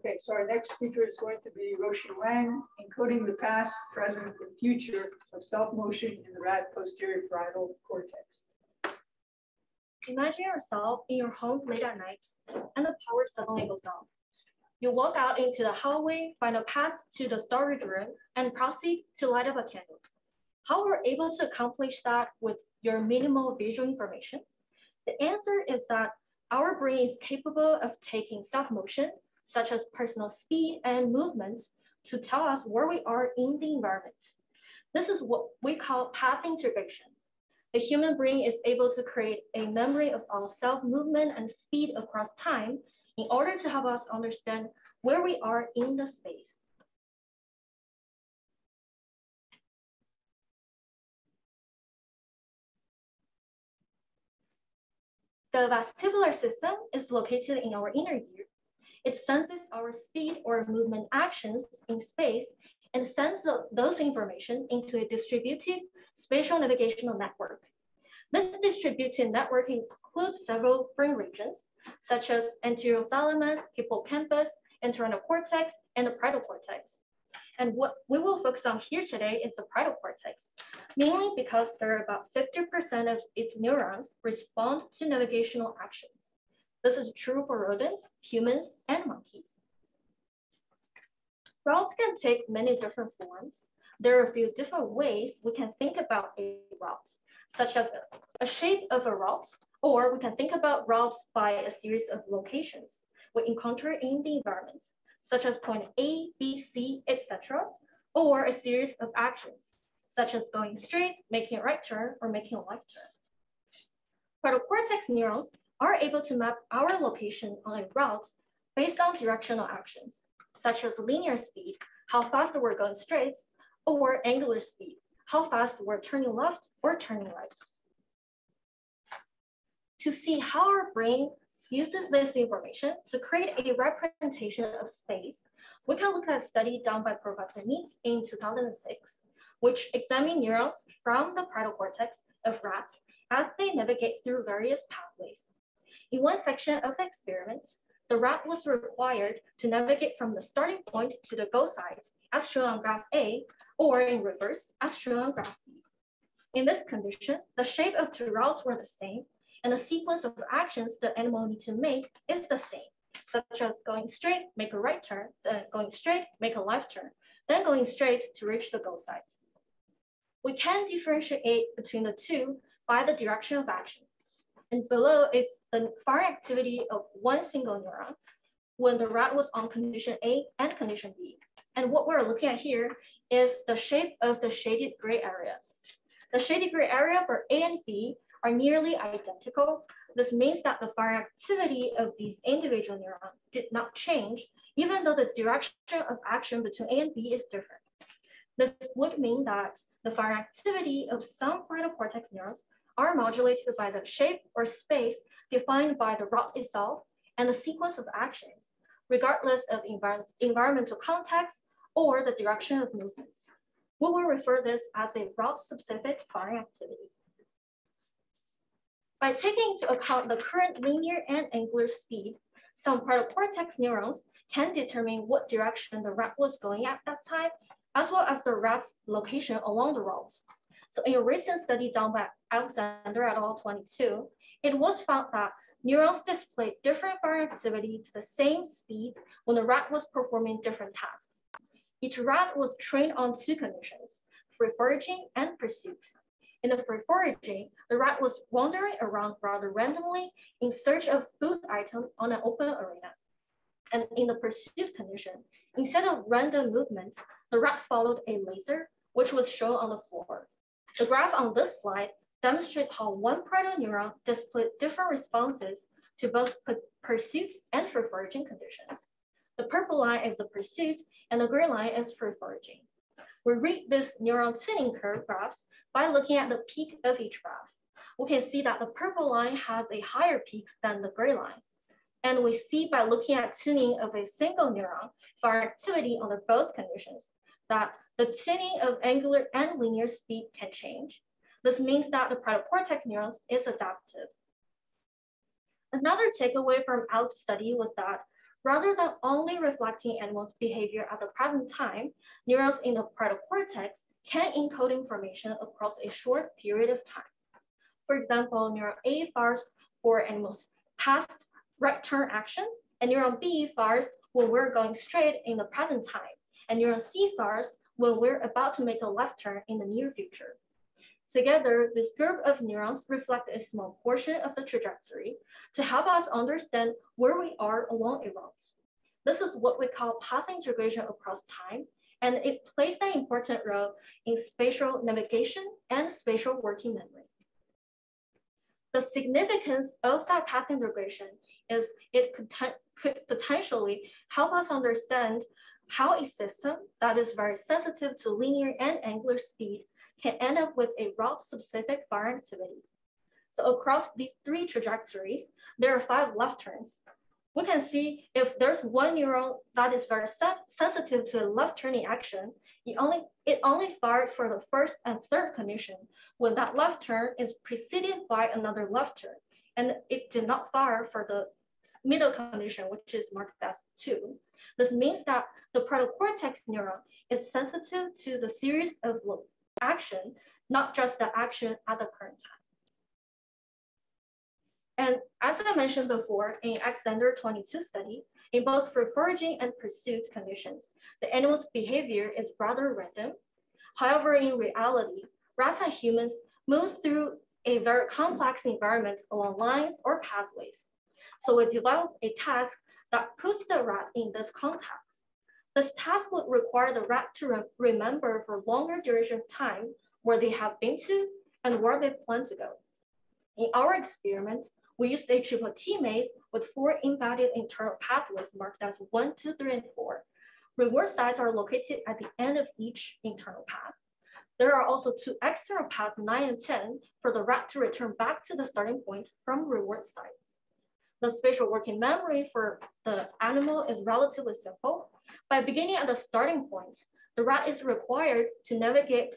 Okay, so our next speaker is going to be Rouxi Wang, encoding the past, present, and future of self-motion in the rat posterior parietal cortex. Imagine yourself in your home late at night and the power suddenly goes off. You walk out into the hallway, find a path to the storage room, and proceed to light up a candle. How were able to accomplish that with your minimal visual information? The answer is that our brain is capable of taking self-motion, such as personal speed and movement, to tell us where we are in the environment. This is what we call path integration. The human brain is able to create a memory of our self-movement and speed across time in order to help us understand where we are in the space. The vestibular system is located in our inner ear. It senses our speed or movement actions in space and sends those information into a distributed spatial navigational network. This distributed network includes several brain regions, such as anterior thalamus, hippocampus, entorhinal cortex, and the parietal cortex. And what we will focus on here today is the parietal cortex, mainly because there are about 50% of its neurons respond to navigational actions. This is true for rodents, humans, and monkeys. Routes can take many different forms. There are a few different ways we can think about a route, such as a shape of a route, or we can think about routes by a series of locations we encounter in the environment, such as point A, B, C, etc., or a series of actions, such as going straight, making a right turn, or making a left turn. Parietal cortex neurons are able to map our location on a route based on directional actions, such as linear speed, how fast we're going straight, or angular speed, how fast we're turning left or turning right. To see how our brain uses this information to create a representation of space, we can look at a study done by Professor Nitz in 2006, which examined neurons from the parietal cortex of rats as they navigate through various pathways. In one section of the experiment, the rat was required to navigate from the starting point to the goal site, as shown on graph A, or in reverse, as shown on graph B. In this condition, the shape of the routes were the same, and the sequence of actions the animal need to make is the same, such as going straight, make a right turn, then going straight, make a left turn, then going straight to reach the goal site. We can differentiate between the two by the direction of action. And below is the firing activity of one single neuron when the rat was on condition A and condition B. And what we're looking at here is the shape of the shaded gray area. The shaded gray area for A and B are nearly identical, this means that the firing activity of these individual neurons did not change, even though the direction of action between A and B is different. This would mean that the firing activity of some parietal cortex neurons are modulated by the shape or space defined by the route itself and the sequence of actions, regardless of envir environmental context or the direction of movement. We will refer this as a route-specific firing activity. By taking into account the current linear and angular speed, some parietal cortex neurons can determine what direction the rat was going at that time, as well as the rat's location along the route. So in a recent study done by Alexander et al. 22, it was found that neurons displayed different activity to the same speeds when the rat was performing different tasks. Each rat was trained on two conditions, free foraging and pursuit. In the free foraging, the rat was wandering around rather randomly in search of food item on an open arena. And in the pursuit condition, instead of random movements, the rat followed a laser, which was shown on the floor. The graph on this slide demonstrates how one parietal neuron displayed different responses to both pursuit and free foraging conditions. The purple line is the pursuit and the gray line is free foraging. We read this neuron tuning curve graphs by looking at the peak of each graph. We can see that the purple line has a higher peaks than the gray line. And we see by looking at tuning of a single neuron for activity under both conditions that the tuning of angular and linear speed can change. This means that the parietal cortex neurons is adaptive. Another takeaway from Alex's study was that Rather than only reflecting animals' behavior at the present time, neurons in the parietal cortex can encode information across a short period of time. For example, neuron A fires for animals' past right turn action, and neuron B fires when we're going straight in the present time, and neuron C fires when we're about to make a left turn in the near future. Together, this group of neurons reflect a small portion of the trajectory to help us understand where we are along a route. This is what we call path integration across time, and it plays an important role in spatial navigation and spatial working memory. The significance of that path integration is it could, could potentially help us understand how a system that is very sensitive to linear and angular speed can end up with a route-specific fire activity. So across these three trajectories, there are five left turns. We can see if there's one neuron that is very sensitive to a left turning action, it only, it only fired for the first and third condition when that left turn is preceded by another left turn. And it did not fire for the middle condition, which is marked as two. This means that the parietal cortex neuron is sensitive to the series of action, not just the action at the current time. And as I mentioned before, in Alexander 22 study, in both for foraging and pursuit conditions, the animal's behavior is rather random. However, in reality, rats and humans move through a very complex environment along lines or pathways. So we developed a task that puts the rat in this context. This task would require the rat to re remember for longer duration of time where they have been to and where they plan to go. In our experiment, we used a triple T maze with four embedded internal pathways marked as one, two, three, and four. Reward sites are located at the end of each internal path. There are also two external paths, nine and 10, for the rat to return back to the starting point from reward sites. The spatial working memory for the animal is relatively simple. By beginning at the starting point, the rat is required to navigate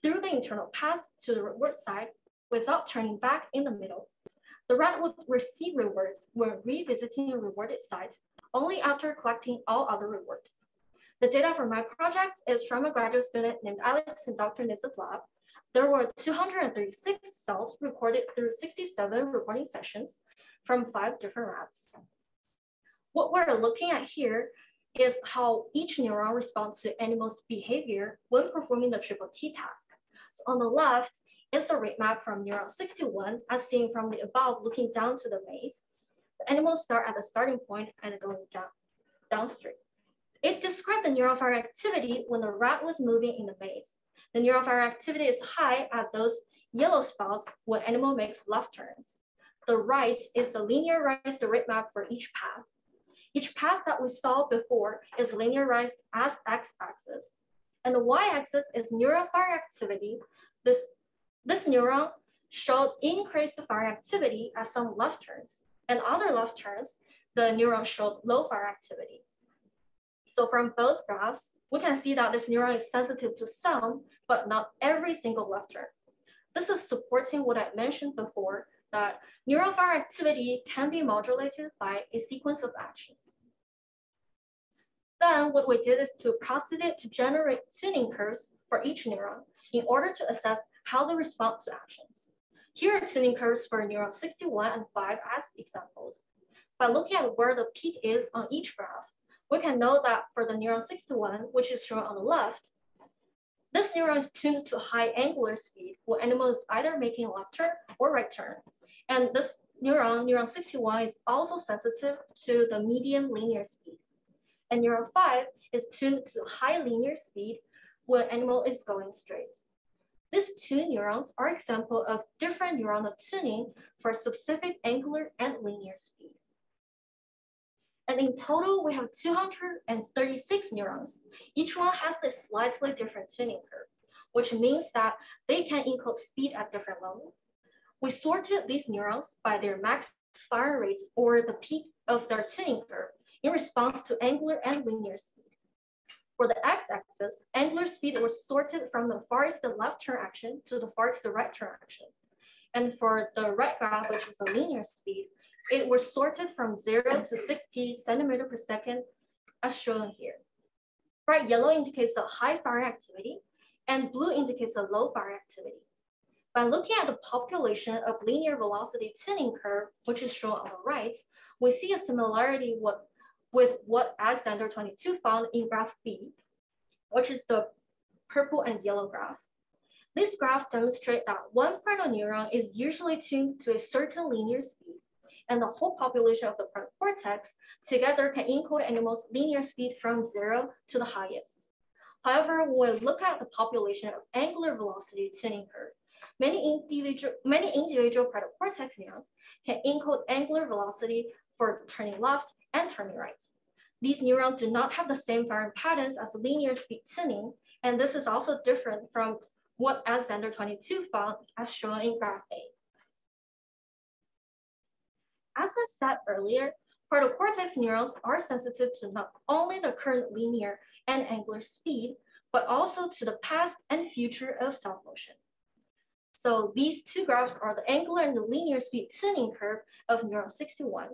through the internal path to the reward site without turning back in the middle. The rat would receive rewards when revisiting a rewarded site only after collecting all other rewards. The data for my project is from a graduate student named Alex in Dr. Nitz's lab. There were 236 cells recorded through 67 recording sessions from five different rats. What we're looking at here is how each neuron responds to animals' behavior when performing the triple T task. So on the left is the rate map from neuron 61 as seen from the above looking down to the maze. The animals start at the starting point and going down, downstream. It described the neural fire activity when the rat was moving in the maze. The neural fire activity is high at those yellow spots when animal makes left turns. The right is the linearized rate map for each path. Each path that we saw before is linearized as x-axis. And the y-axis is neural fire activity. This, this neuron showed increased fire activity at some left turns. And other left turns, the neuron showed low fire activity. So from both graphs, we can see that this neuron is sensitive to some, but not every single left turn. This is supporting what I mentioned before, that neural activity can be modulated by a sequence of actions. Then what we did is to proceed to generate tuning curves for each neuron in order to assess how they respond to actions. Here are tuning curves for neuron 61 and 5 as examples. By looking at where the peak is on each graph, we can know that for the neuron 61, which is shown on the left, this neuron is tuned to high angular speed when animal is either making a left turn or right turn. And this neuron, neuron 61, is also sensitive to the medium linear speed. And neuron 5 is tuned to high linear speed when animal is going straight. These two neurons are example of different neuronal tuning for specific angular and linear speed. And in total, we have 236 neurons. Each one has a slightly different tuning curve, which means that they can encode speed at different levels. We sorted these neurons by their max fire rate or the peak of their tuning curve in response to angular and linear speed. For the x-axis, angular speed was sorted from the farthest left turn action to the farthest right turn action. And for the right graph, which is the linear speed, it was sorted from zero to 60 centimeter per second as shown here. Bright yellow indicates a high firing activity and blue indicates a low firing activity. By looking at the population of linear velocity tuning curve, which is shown on the right, we see a similarity with, with what Alexander 22 found in graph B, which is the purple and yellow graph. This graph demonstrates that one part neuron is usually tuned to a certain linear speed, and the whole population of the frontal cortex together can encode animals' linear speed from zero to the highest. However, when we look at the population of angular velocity tuning curve, many individual, many individual frontal cortex neurons can encode angular velocity for turning left and turning right. These neurons do not have the same firing patterns as linear speed tuning, and this is also different from what Alexander 22 found as shown in graph A. As I said earlier, frontal cortex neurons are sensitive to not only the current linear and angular speed, but also to the past and future of self motion. So these two graphs are the angular and the linear speed tuning curve of neuron 61.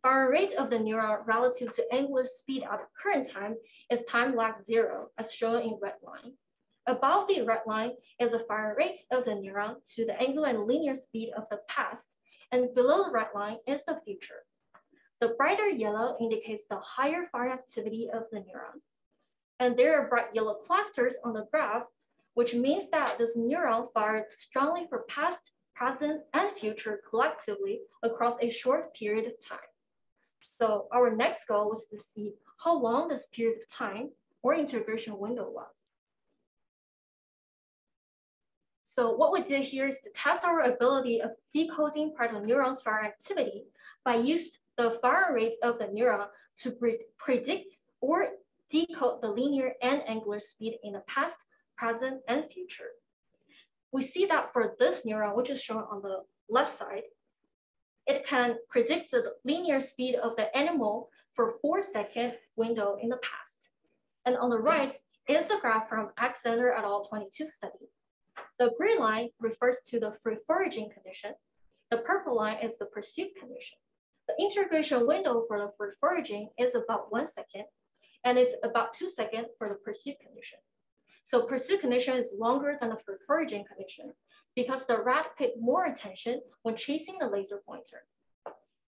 Firing rate of the neuron relative to angular speed at the current time is time lag zero, as shown in red line. Above the red line is the fire rate of the neuron to the angular and linear speed of the past, and below the red line is the future. The brighter yellow indicates the higher fire activity of the neuron. And there are bright yellow clusters on the graph, which means that this neuron fired strongly for past, present, and future collectively across a short period of time. So our next goal was to see how long this period of time or integration window was. So what we did here is to test our ability of decoding parietal neurons firing activity by use the fire rate of the neuron to pre predict or decode the linear and angular speed in the past, present, and future. We see that for this neuron, which is shown on the left side, it can predict the linear speed of the animal for four second window in the past. And on the right is a graph from Alexander et al. 22 study. The green line refers to the free foraging condition. The purple line is the pursuit condition. The integration window for the free foraging is about one second, and it's about two seconds for the pursuit condition. So pursuit condition is longer than the foraging condition because the rat paid more attention when chasing the laser pointer.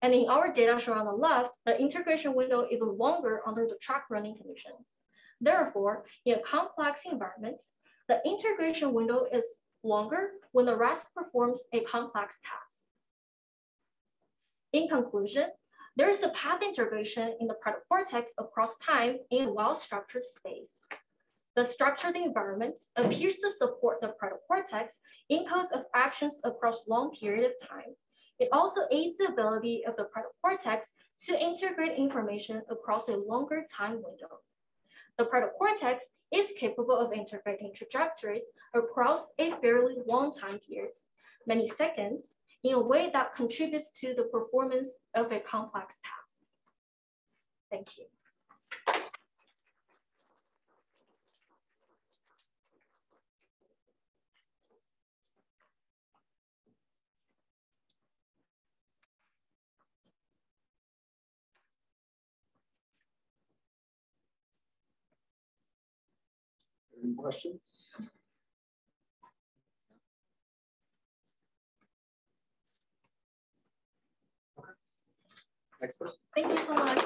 And in our data shown on the left, the integration window even longer under the track running condition. Therefore, in a complex environment, the integration window is longer when the rat performs a complex task. In conclusion, there is a path integration in the parietal cortex across time in well-structured space. The structured environment appears to support the parietal cortex in codes of actions across long period of time. It also aids the ability of the parietal cortex to integrate information across a longer time window. The parietal cortex is capable of integrating trajectories across a fairly long time period, many seconds, in a way that contributes to the performance of a complex task. Thank you. Any questions? Okay. Next person. Thank you so much.